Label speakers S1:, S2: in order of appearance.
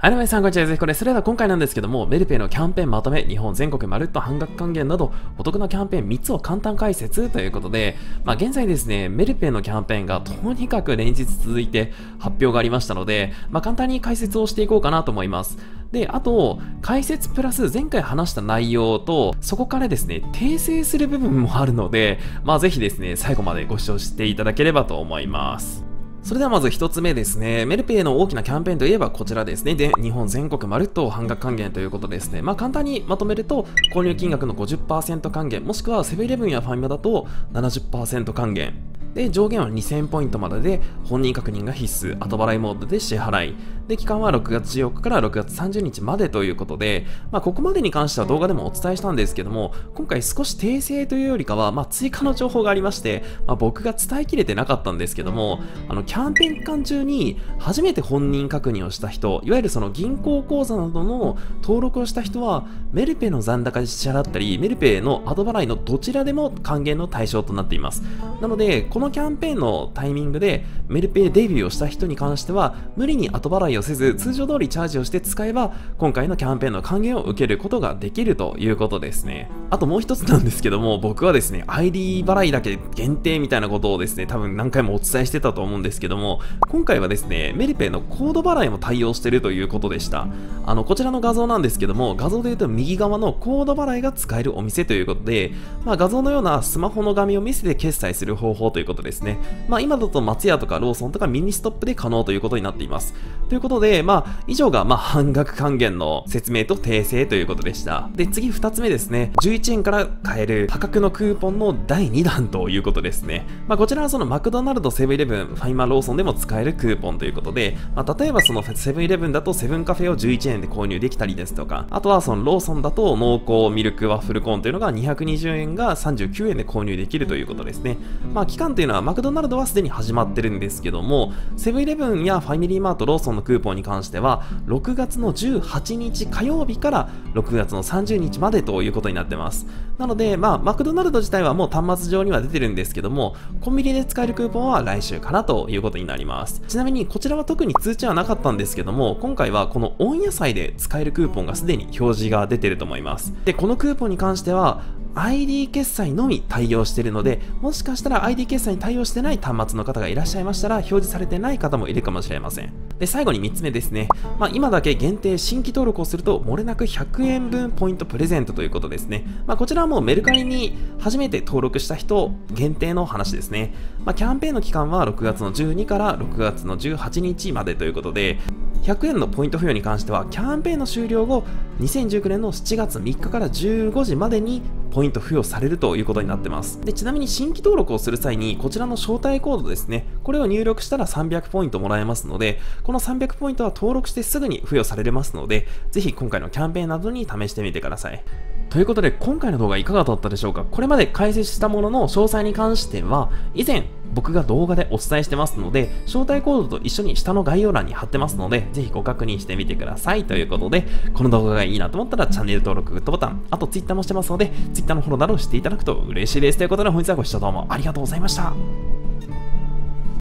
S1: はい、皆さん、こんにちは。ぜひこれ、それでは今回なんですけども、メルペイのキャンペーンまとめ、日本全国まるっと半額還元など、お得なキャンペーン3つを簡単解説ということで、まあ、現在ですね、メルペイのキャンペーンがとにかく連日続いて発表がありましたので、まあ、簡単に解説をしていこうかなと思います。で、あと、解説プラス前回話した内容と、そこからですね、訂正する部分もあるので、まあ、ぜひですね、最後までご視聴していただければと思います。それではまず一つ目ですね。メルペイの大きなキャンペーンといえばこちらですね。で、日本全国まるっと半額還元ということですね。まあ簡単にまとめると、購入金額の50%還元、もしくはセブンイレブンやファミマだと70%還元。で、上限は2000ポイントまでで、本人確認が必須、後払いモードで支払い。で、期間は6月14日から6月30日までということで、まあ、ここまでに関しては動画でもお伝えしたんですけども、今回少し訂正というよりかは、まあ、追加の情報がありまして、まあ、僕が伝えきれてなかったんですけども、あの、キャンペーン期間中に初めて本人確認をした人、いわゆるその銀行口座などの登録をした人は、メルペの残高で支払ったり、メルペの後払いのどちらでも還元の対象となっています。なので、こののキャンペーンのタイミングで、メルペイデビューをした人に関しては、無理に後払いをせず、通常通りチャージをして使えば、今回のキャンペーンの還元を受けることができるということですね。あともう一つなんですけども、僕はですね、ID 払いだけ限定みたいなことをですね、多分何回もお伝えしてたと思うんですけども、今回はですね、メルペイのコード払いも対応してるということでした。あの、こちらの画像なんですけども、画像で言うと右側のコード払いが使えるお店ということで、まあ画像のようなスマホの画面を見せて決済する方法ということですね。まあ今だと松屋とかローソンとかミニストップで可能ということになっています。ということで、まあ以上がまあ半額還元の説明と訂正ということでした。で、次2つ目ですね。11円から買える価格のクーポンの第2弾ということですね。まあこちらはそのマクドナルド、セブンイレブン、ファミマ、ローソンでも使えるクーポンということで、まあ例えばそのセブンイレブンだとセブンカフェを11円で購入できたりですとか、あとはそのローソンだと濃厚ミルクワッフルコーンというのが220円が39円で購入できるということですね。まあ期間というのはマクドナルドはすでに始まってるんですけども、セブンイレブンやファミリーマート、ローソンのクーポンに関しては、6月の18日火曜日から6月の30日までということになってます。なので、まあ、マクドナルド自体はもう端末上には出てるんですけども、コンビニで使えるクーポンは来週からということになります。ちなみに、こちらは特に通知はなかったんですけども、今回はこの温野菜で使えるクーポンがすでに表示が出てると思います。で、このクーポンに関しては、ID 決済のみ対応しているので、もしかしたら ID 決済に対応してない端末の方がいらっしゃいましたら、表示されてない方もいるかもしれません。で、最後に3つ目ですね。まあ、今だけ限定新規登録をすると、漏れなく100円分ポイントプレゼントということですね。まあ、こちらはもうメルカリに初めて登録した人限定の話ですね。まあ、キャンペーンの期間は6月の12から6月の18日までということで、100円のポイント付与に関しては、キャンペーンの終了後、2019年の7月3日から15時までにポイント付与されるということになってます。で、ちなみに新規登録をする際に、こちらの招待コードですね、これを入力したら300ポイントもらえますので、この300ポイントは登録してすぐに付与されますので、ぜひ今回のキャンペーンなどに試してみてください。ということで、今回の動画いかがだったでしょうか？これまで解説したものの詳細に関しては、以前僕が動画でお伝えしてますので、招待コードと一緒に下の概要欄に貼ってますので、ぜひご確認してみてください。ということで、この動画がいいなと思ったらチャンネル登録、グッドボタン、あと Twitter もしてますので、Twitter のフォローなどしていただくと嬉しいです。ということで、本日はご視聴どうもありがとうございました。